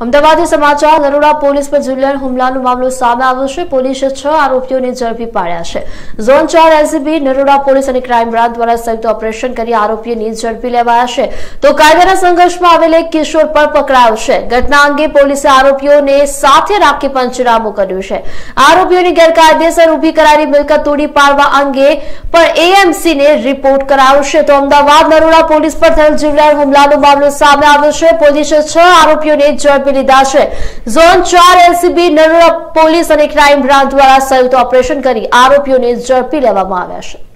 અમદાવાદી સમાચાર, નરોડા પોલીસ પર જુલિયન હુમલાનો મામલો સામે આવ્યો છે. પોલીસે છ આરોપીઓને ઝડપી પાડ્યા છે. ઝોન ચાર એસીબી નરોડા પોલીસ અને ક્રાઇમ બ્રાન્ચ દ્વારા સંયુક્ત ઓપરેશન કરી આરોપીઓને ઝડપી લેવાયા છે. તો કાયદાના સંઘર્ષમાં આવેલ એક કિશોર પણ પકડાયો છે. ઘટના અંગે પોલીસે આરોપીઓને સાથે રાખી પંચનામું કર્યું છે. આરોપીઓની ગેરકાયદેસર ઊભી કરાયેલી મિલકત તોડી પાડવા અંગે પણ એએમસીને રિપોર્ટ કરાયો છે. તો અમદાવાદ, નરોડા પોલીસ પર થયેલ જીવલેણ હુમલાનો મામલો સામે આવ્યો છે. પોલીસે છ આરોપીઓને ઝડપી લીધા છે. ઝોન ચાર એલસીબી નરોડા પોલીસ અને ક્રાઇમ બ્રાન્ચ દ્વારા સંયુક્ત ઓપરેશન કરી આરોપીઓને ઝડપી લેવામાં આવ્યા છે.